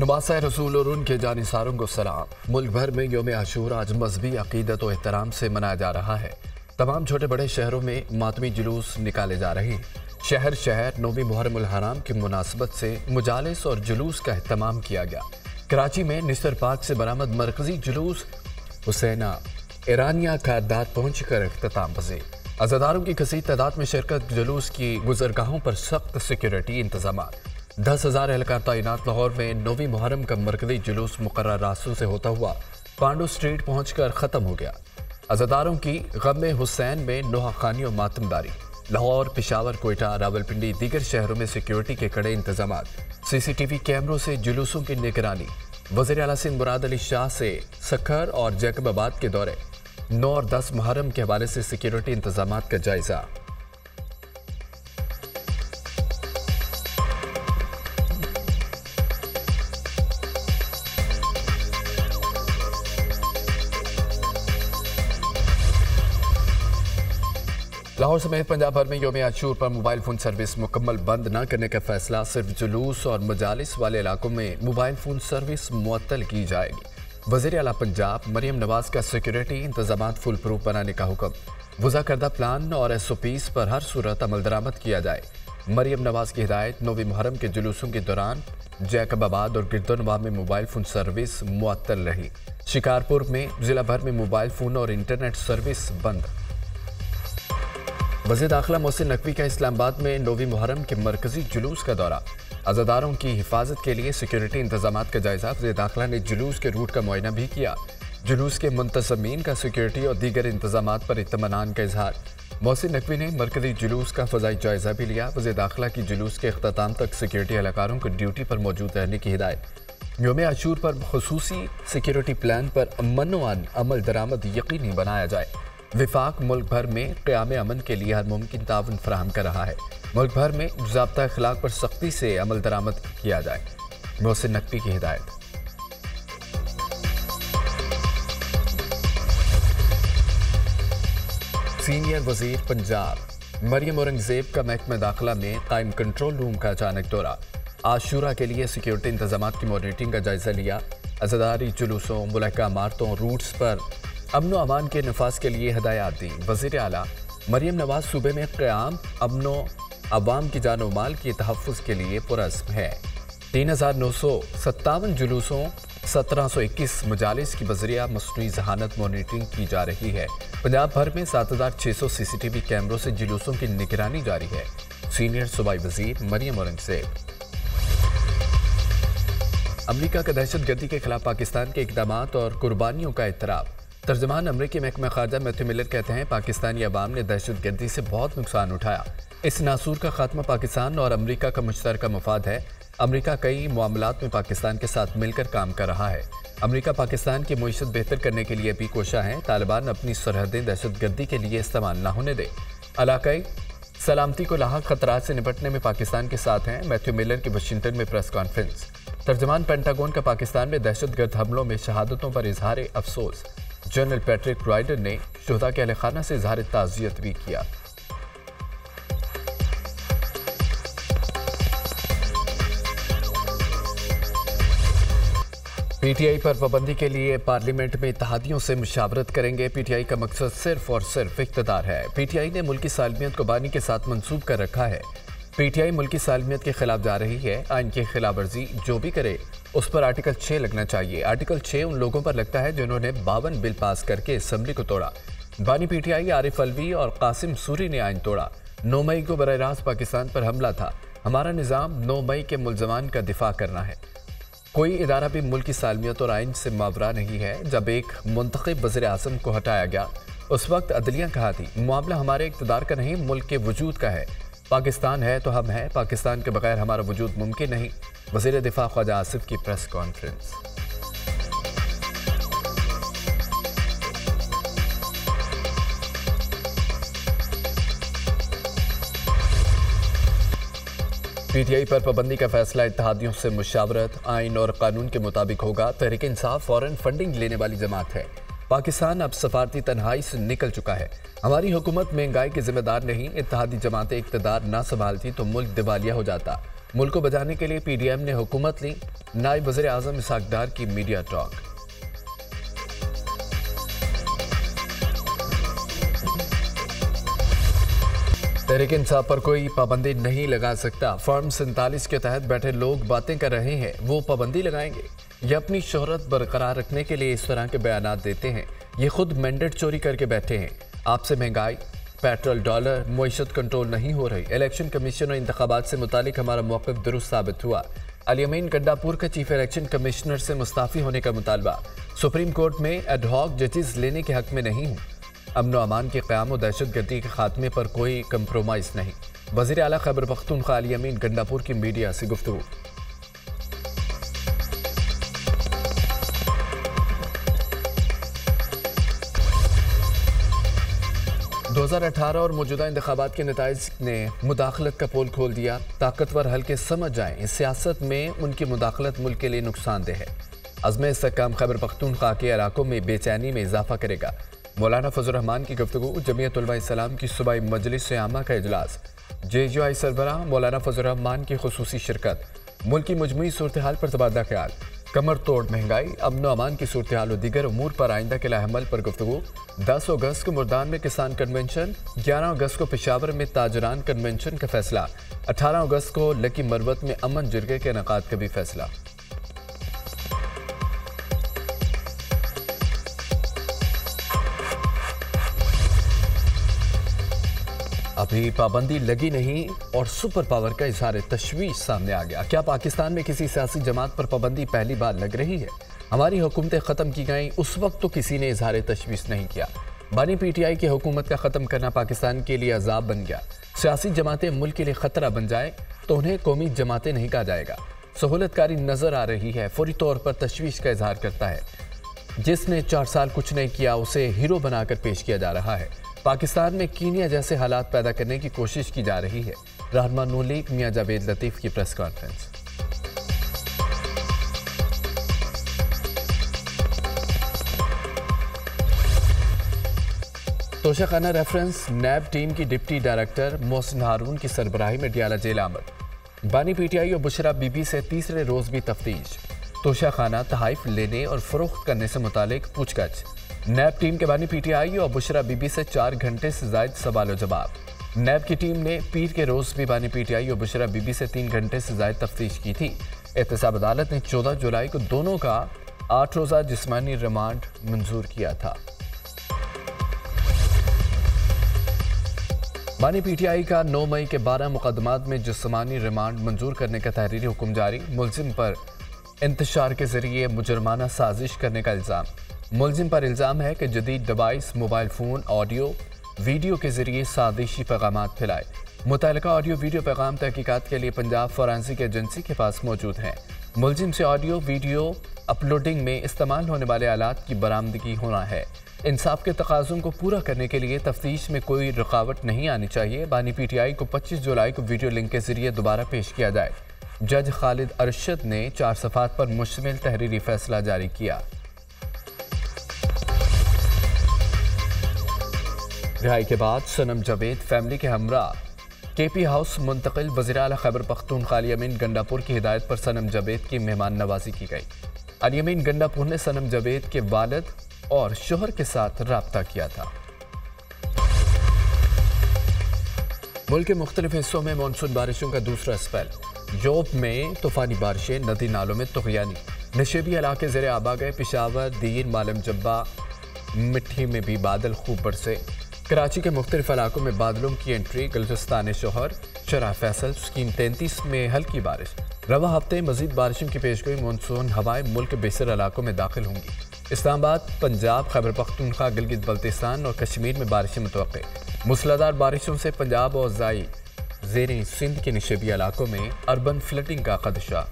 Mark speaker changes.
Speaker 1: नबासा रसूल और उनके जानिसारों को सलाम। मुल्क भर में योम आशूर आज मजहबी अकीदत और एहतराम से मनाया जा रहा है। तमाम छोटे बड़े शहरों में मातमी जुलूस निकाले जा रहे हैं। शहर शहर नौवीं मुहरम हराम की मुनासबत से मुजालिस और जुलूस का अहतमाम किया गया। कराची में निस्तर पार्क से बरामद मरकजी जुलूस, हुसैना, ईरानिया का अदाद पहुँच कर अख्ताम पजीर अजादारों की कसी तादाद में शिरकत जुलूस की गुजरगाहों पर सख्त सिक्योरिटी इंतज़ाम दस हज़ार एहलकार तैनात लाहौर में नौवीं मुहर्रम का मरकजी जुलूस मुकर रास्तों से होता हुआ पांडु स्ट्रीट पहुंचकर ख़त्म हो गया। अजादारों की गम हुसैन में नोहा खानी और मातमदारी। लाहौर, पिशावर, कोयटा, रावलपिंडी, दीगर शहरों में सिक्योरिटी के कड़े इंतज़ाम सीसीटीवी कैमरों से जुलूसों की निगरानी। वज़ीर अला सिंह मुराद अली शाह से सखर और जैकबाबाद के दौरे। नौ और दस मुहर्रम के हवाले से सिक्योरिटी इंतज़ाम का जायजा। लाहौर समेत पंजाब भर में योम आशूर पर मोबाइल फ़ोन सर्विस मुकम्मल बंद न करने का फैसला, सिर्फ़ जुलूस और मजालिस वाले इलाकों में मोबाइल फ़ोन सर्विस मुअत्तल की जाएगी। वज़ीर अला पंजाब मरीम नवाज़ का सिक्योरिटी इंतज़ाम फुल प्रूफ बनाने का हुक्म। वजा करदा प्लान और एस ओ पीस पर हर सूरत अमल दरामद किया जाए। मरीम नवाज़ की हिदायत नोवी मुहर्रम के जुलूसों के दौरान जैकबाबाद और गिरदोनवा में मोबाइल फ़ोन सर्विस मुअत्तल रही। शिकारपुर में जिला भर में मोबाइल फ़ोन और इंटरनेट सर्विस बंद। वजी दाखिला मोहसिन नकवी का इस्लामाबाद में नोवी मुहर्रम के मरकजी जुलूस का दौरा। अजादारों की हिफाजत के लिए सिक्योरिटी इंतज़ाम का जायजा वजी दाखिला ने जुलूस के रूट का मुआयना भी किया। जुलूस के मुंतजमीन का सिक्योरिटी और दीगर इंतज़ाम पर इतमान का इजहार। मोहसिन नकवी ने मरकजी जुलूस का फजाई जायजा भी लिया। वजी दाखिला की जुलूस के अख्ताम तक सिक्योरिटी एहलकारों को ड्यूटी पर मौजूद रहने की हिदायत। योम आशूर पर खसूसी सिक्योरिटी प्लान पर अमन अमल दरामद यकीनी बनाया जाए। विफाक मुल्क भर में क़्याम अमन के लिए हर मुमकिन ताउन फ्राहम कर रहा है। मुल्क भर में जबता अखलाक पर सख्ती से अमल दरामद किया जाए। मोहसिन नकवी की हिदायत। सीनियर वज़ीर पंजाब, मरियम औरंगज़ेब का महकमा दाखिला में कायम कंट्रोल रूम का अचानक दौरा। आशूरा के लिए सिक्योरिटी इंतज़ाम की मॉनिटरिंग का जायजा लिया। अजादारी जुलूसों मुलका इमारतों रूट्स पर अमनो अमान के नफाज के लिए हदायत दी। वज़ीर अला मरीम नवाज़ सूबे में क्याम अमनो अवाम की जानो माल के तहफ़ के लिए पुरस्म है। तीन हज़ार नौ सौ सत्तावन जुलूसों, सत्रह सौ इक्कीस मजालस की बजरिया मसनू जहानत मॉनिटरिंग की जा रही है। पंजाब भर में सात हज़ार छः सौ सी सी टी वी कैमरों से जुलूसों की निगरानी जारी है। सीनियर सूबाई वज़ीर मरियम औरंगज़ेब। अमरीका का दहशत गर्दी के खिलाफ पाकिस्तान के इकदाम और कुर्बानियों का इतराफ़ तर्जमान अमरीकी महकमा खारजा मैथ्यू मिलर कहते हैं, पाकिस्तानी अवाम ने दहशत गर्दी से बहुत नुकसान उठाया। इस नासूर का खात्मा पाकिस्तान और अमरीका का मुश्तर मफाद है। अमरीका कई मामला में पाकिस्तान के साथ मिलकर काम कर रहा है। अमरीका पाकिस्तान की मीशत बेहतर करने के लिए भी कोशा है, तालिबान अपनी सरहदें दहशत गर्दी के लिए इस्तेमाल न होने दे। इलाकई सलामती को लाक खतरात से निपटने में पाकिस्तान के साथ हैं, मैथ्यू मिलर की वाशिंगटन में प्रेस कॉन्फ्रेंस। तर्जमान पेंटागोन का पाकिस्तान में दहशत गर्द हमलों में शहादतों पर इजहार अफसोस जनरल पैट्रिक राइडर ने शोधा के खाना से इजहार ताजियत भी किया। पीटीआई पर पाबंदी के लिए पार्लियामेंट में इतिहादियों से मुशावरत करेंगे। पीटीआई का मकसद सिर्फ़ और सिर्फ़ इकतदार है। पीटीआई ने मुल्की सालमियत को बानी के साथ मंसूब कर रखा है। पीटीआई मुल्की सालमियत के खिलाफ जा रही है। आइन की खिलाफ वर्जी जो भी करे, उस पर आर्टिकल छः लगना चाहिए। आर्टिकल छः उन लोगों पर लगता है जिन्होंने बावन बिल पास करके असम्बली को तोड़ा। बानी पीटीआई, आरिफ अलवी और कासिम सूरी ने आइन तोड़ा। नौ मई को बर रास्त पाकिस्तान पर हमला था। हमारा निज़ाम नौ मई के मुलजमान का दिफा करना है। कोई इदारा भी मुल्क की सालमियत और आइन से मावरा नहीं है, जब एक मुंतब वजर अजम को हटाया गया। उस वक्त अदलियाँ कहा थी मामला हमारे इकतदार का नहीं, मुल्क के वजूद का है। पाकिस्तान है तो हम हैं। पाकिस्तान के बगैर हमारा वजूद मुमकिन नहीं। वज़ीर दिफा ख्वाजा आसिफ की प्रेस कॉन्फ्रेंस। पीटीआई पर पाबंदी का फैसला इतिहादियों से मुशावरत, आइन और कानून के मुताबिक होगा। तहरीक इंसाफ, फॉरन फंडिंग लेने वाली जमात है। पाकिस्तान अब सफारती तनहाई से निकल चुका है। हमारी हुकूमत महँगाई के जिम्मेदार नहीं इतिहादी जमातें इकतदार ना संभालती तो मुल्क दिवालिया हो जाता। मुल्क को बचाने के लिए पीडीएम ने हुकूमत ली, नायब वजर आज़म इसाकदार की मीडिया टॉक। तहरीक इंसाफ पर कोई पाबंदी नहीं लगा सकता। फॉर्म सैंतालीस के तहत बैठे लोग बातें कर रहे हैं, वो पाबंदी लगाएँगे। ये अपनी शोहरत बरकरार रखने के लिए इस तरह के बयान देते हैं। ये खुद मैंडेट चोरी करके बैठे हैं। आपसे महँगाई, पेट्रोल, डॉलर, मीशत कंट्रोल नहीं हो रही। इलेक्शन कमीशन और इंतबात से मुतालिक हमारा मौक़ दुरुस्त साबित हुआ। अलियमीन गड्डापुर का चीफ इलेक्शन कमिश्नर से मुस्ताफ़ी होने का मुतालबा। सुप्रीम कोर्ट में एडहॉक जजेस लेने के हक में नहीं हूँ। अमन अमान के क़्याम और दहशत गर्दी के खात्मे पर कोई कम्प्रोमाइज़ नहीं। वज़ीर अला खैबर पख्तूनख्वा अलियमीन गंडापुर की मीडिया से गुफ्तु 2018 और मौजूदा इंतबात के नतज ने मुदाखलत का पोल खोल दिया। ताकतवर हल्के समझ जाएँ इस सियासत में उनकी मुदाखलत मुल्क के लिए नुकसानदेह है। अजम इसकाम खैबर पख्तूनख्वा के इलाकों में बेचैनी में इजाफा करेगा। मौलाना फजलरहमान की गुफ्तु जमीयतलमाम की सूबाई मजलिस आमा का अजलास जे जो आई सरबराह मौलाना फजलरहमान की खसूसी शिरकत। मुल्क की मजमू सूरत हाल पर तबादला ख्याल। कमर तोड़ महँगाई, अमन अमान की सूरत हाल दीगर अमूर पर आइंदा के लाहमल पर गुफ्तु दस अगस्त को मुर्दान में किसान कन्वेंशन, ग्यारह अगस्त को पिशावर में ताजरान कन्वेंशन का फैसला, अठारह अगस्त को लकी मरवत में अमन जिरगे के इनका का भी फैसला। अभी पाबंदी लगी नहीं और सुपर पावर का इजहार तशवीश सामने आ गया। क्या पाकिस्तान में किसी सियासी जमात पर पाबंदी पहली बार लग रही है? हमारी हुकूमतें ख़त्म की गई, उस वक्त तो किसी ने इजहार तशवीश नहीं किया। बानी पीटीआई की हुकूमत का ख़त्म करना पाकिस्तान के लिए अजाब बन गया। सियासी जमातें मुल्क के लिए ख़तरा बन जाए तो उन्हें कौमी जमातें नहीं कहा जाएगा। सहूलतकारी नज़र आ रही है, फौरी तौर पर तशवीश का इजहार करता है। जिसने चार साल कुछ नहीं किया, उसे हीरो बनाकर पेश किया जा रहा है। पाकिस्तान में कीनिया जैसे हालात पैदा करने की कोशिश की जा रही है। रहनमा नू लीग मियाँ जावेद लतीफ़ की press conference. Toshakhana reference, NAB team की डिप्टी डायरेक्टर मोहसिन हारून की सरबराही में डियाला जेल आमद। बानी पीटीआई और बुशरा बीबी से तीसरे रोज भी तफ्तीश। तोशाखाना तहाइफ लेने और फरोख्त करने से मुतालिक पूछगछ। नैब टीम के बानी पीटीआई और बुशरा बीबी से चार घंटे से जायद सवाल जवाब। नैब की टीम ने पीर के रोज भी बानी पीटीआई और बुशरा बीबी से तीन घंटे से जायद तफ्तीश की थी। एहतसाब अदालत ने चौदह जुलाई को दोनों का आठ रोज़ा जिसमानी रिमांड मंजूर किया था। बानी पीटीआई का 9 मई के 12 मुकदमात में जिसमानी रिमांड मंजूर करने का तहरीरी हुक्म जारी। मुलजिम पर इंतशार के ज़रिए मुजरमाना साजिश करने का इल्ज़ाम। मुलजिम पर इल्ज़ाम है कि जदीद device, mobile phone, audio, video के ज़रिए साजिशी पैगाम फैलाए। मुतल ऑडियो वीडियो पैगाम तहकीकत के लिए पंजाब फॉरेंसिक एजेंसी के पास मौजूद हैं। मुलजिम से ऑडियो, वीडियो अपलोडिंग में इस्तेमाल होने वाले आलात की बरामदगी होना है। इंसाफ के तकाज़ों को पूरा करने के लिए तफ्तीश में कोई रुकावट नहीं आनी चाहिए। बानी पी टी आई को पच्चीस जुलाई को वीडियो लिंक के ज़रिए दोबारा पेश किया जाए। जज खालिद अरशद ने चार सफ़ात पर मुश्तमिल तहरीरी फैसला जारी किया। रिहाई के बाद सनम जवेद, फैमिली के हमरा। के पी हाउस मुंतकिल वजी अला खैबर पख्तूनख्वा अमीन गंडापुर की हिदायत पर सनम जवेद की मेहमान नवाजी की गई। अलियमीन गंडापुर ने सनम जवेद के वालद और शोहर के साथ रबता किया था। मुल्क के मुख्तलिफ़ हिस्सों में मानसून बारिशों का दूसरा स्पेल। जोब में तूफानी बारिशें, नदी नालों में तुगयानी। नशेबी इलाके जेर आबा गए, पिशावर, दीन, मालम जब्बा, मिट्टी में भी बादल खूब बरसे। कराची के मुख्तलिफ़ इलाकों में बादलों की एंट्री गलचिस्तान शोहर शराह फैसल स्कीम तैंतीस में हल्की बारिश। रवा हफ़्ते मजीद बारिशों की पेशगोई मानसून हवाएँ, मुल्क बेसर इलाकों में दाखिल होंगी। इस्लामाबाद, पंजाब, खैबर पख्तूनख्वा, गिलगित बल्तिस्तान और कश्मीर में बारिशें मुतव मूसलाधार बारिशों से पंजाब और जाई, जेर सिंध के निशेबी इलाकों में अर्बन फ्लडिंग का खदशा।